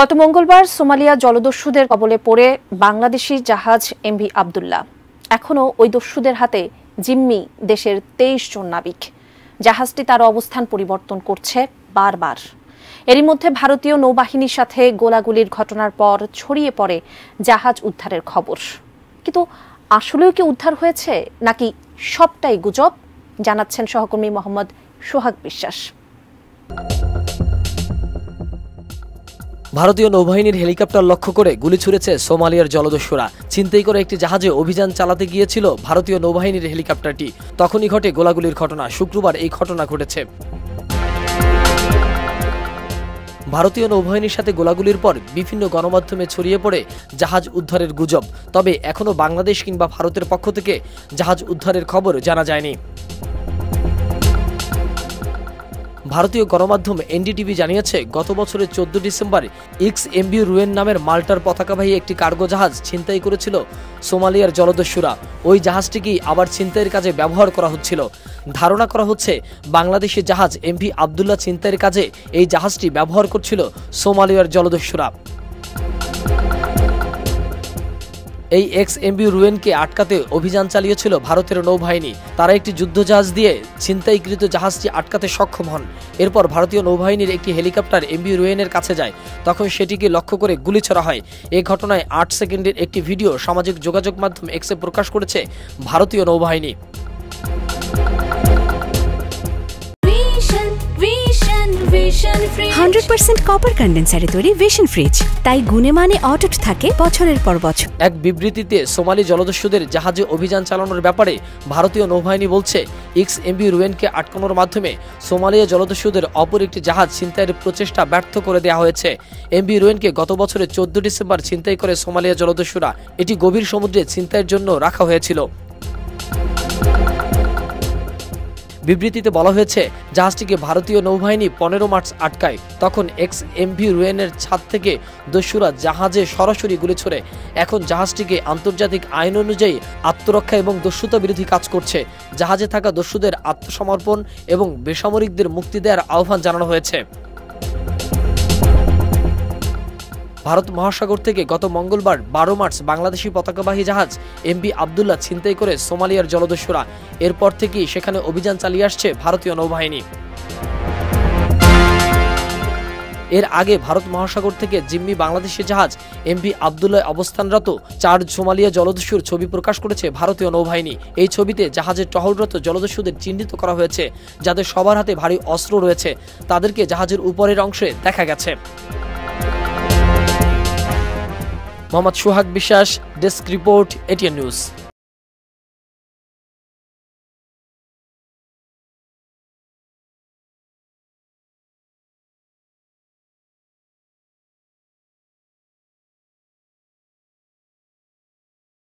গত মঙ্গলবার সোমালিয়া জলদস্যুদের কবলে পড়ে বাংলাদেশি জাহাজ এমভি আবদুল্লাহ। এখনও ওই দস্যুদের হাতে জিম্মি দেশের তেইশ জন নাবিক। জাহাজটি তার অবস্থান পরিবর্তন করছে বারবার। এরই মধ্যে ভারতীয় নৌবাহিনীর সাথে গোলাগুলির ঘটনার পর ছড়িয়ে পড়ে জাহাজ উদ্ধারের খবর। কিন্তু আসলেও কি উদ্ধার হয়েছে, নাকি সবটাই গুজব? জানাচ্ছেন সহকর্মী মোহাম্মদ সোহাগ বিশ্বাস। ভারতীয় নৌবাহিনীর হেলিকপ্টার লক্ষ্য করে গুলি ছুড়েছে সোমালিয়ার জলদস্যুরা। চিন্তাই করে একটি জাহাজে অভিযান চালাতে গিয়েছিল ভারতীয় নৌবাহিনীর হেলিকপ্টারটি। তখনই ঘটে গোলাগুলির ঘটনা। শুক্রবার এই ঘটনা ঘটেছে। ভারতীয় নৌবাহিনীর সাথে গোলাগুলির পর বিভিন্ন গণমাধ্যমে ছড়িয়ে পড়ে জাহাজ উদ্ধারের গুজব। তবে এখনও বাংলাদেশ কিংবা ভারতের পক্ষ থেকে জাহাজ উদ্ধারের খবর জানা যায়নি। ভারতীয় গণমাধ্যম এনডিটিভি জানিয়েছে, গত বছরের চোদ্দ ডিসেম্বর ইক্স এমবি রুয়েন নামের মাল্টার পতাকাবাহী একটি কার্গো জাহাজ ছিনতাই করেছিল সোমালিয়ার জলদস্যুরা। ওই জাহাজটিকেই আবার ছিনতাইয়ের কাজে ব্যবহার করা হচ্ছিল। ধারণা করা হচ্ছে, বাংলাদেশি জাহাজ এমভি আবদুল্লাহ ছিনতাইয়ের কাজে এই জাহাজটি ব্যবহার করছিল সোমালিয়ার জলদস্যুরা। এই এক্স এমবি রুয়েনকে আটকাতে অভিযান চালিয়েছিল ভারতের নৌবাহিনী। তারা একটি যুদ্ধজাহাজ দিয়ে ছিনতাইকৃত জাহাজটি আটকাতে সক্ষম হন। এরপর ভারতীয় নৌবাহিনীর একটি হেলিকপ্টার এমবি রুয়েনের কাছে যায়। তখন সেটিকে লক্ষ্য করে গুলি ছড়া হয়। এ ঘটনায় আট সেকেন্ডের একটি ভিডিও সামাজিক যোগাযোগ মাধ্যম এক্সে প্রকাশ করেছে ভারতীয় নৌবাহিনী। হান্ড্রেড পার্সেন্ট কপার কন্ডেন্সারে তৈরি ভিশন ফ্রিজ তাই গুণে মানে অটুট থাকে বছরের পর বছর। এক বিবৃতিতে সোমালি জলদস্যুদের জাহাজে অভিযান চালানোর ব্যাপারে ভারতীয় নৌবাহিনী বলছে ইক্স এমবি রুয়েনকে আটকানোর মাধ্যমে সোমালিয়া জলদস্যুদের অপর একটি জাহাজ ছিনতাইয়ের প্রচেষ্টা ব্যর্থ করে দেওয়া হয়েছে। এমবি রুয়েনকে গত বছরের চোদ্দ ডিসেম্বর ছিনতাই করে সোমালিয়া জলদস্যুরা। এটি গভীর সমুদ্রে ছিনতাইয়ের জন্য রাখা হয়েছিল। বিবৃতিতে বলা হয়েছে, জাহাজটিকে ভারতীয় নৌবাহিনী পনেরো মার্চ আটকায়। তখন এক্স এমভি রুয়েনের ছাদ থেকে দস্যুরা জাহাজে সরাসরি গুলি ছড়ে। এখন জাহাজটিকে আন্তর্জাতিক আইন অনুযায়ী আত্মরক্ষা এবং দস্যুতা বিরোধী কাজ করছে। জাহাজে থাকা দস্যুদের আত্মসমর্পণ এবং বেসামরিকদের মুক্তি দেওয়ার আহ্বান জানানো হয়েছে। ভারত মহাসাগর থেকে গত মঙ্গলবার বারো মার্চ বাংলাদেশি পতাকাবাহী জাহাজ এমবি আবদুল্লাহ ছিনতাই করে সোমালিয়ার জলদস্যুরা। এরপর থেকেই সেখানে অভিযান চালিয়ে আসছে ভারতীয় নৌবাহিনী। এর আগে ভারত মহাসাগর থেকে জিম্মি বাংলাদেশি জাহাজ এমবি আবদুল্লাহ অবস্থানরত চার সোমালিয়া জলদস্যুর ছবি প্রকাশ করেছে ভারতীয় নৌবাহিনী। এই ছবিতে জাহাজের টহলরত জলদস্যুদের চিহ্নিত করা হয়েছে, যাদের সবার হাতে ভারী অস্ত্র রয়েছে। তাদেরকে জাহাজের উপরের অংশে দেখা গেছে। মোহাম্মদ সোহাগ বিশ্বাস ডেস্ক রিপোর্ট এটিএন নিউজ।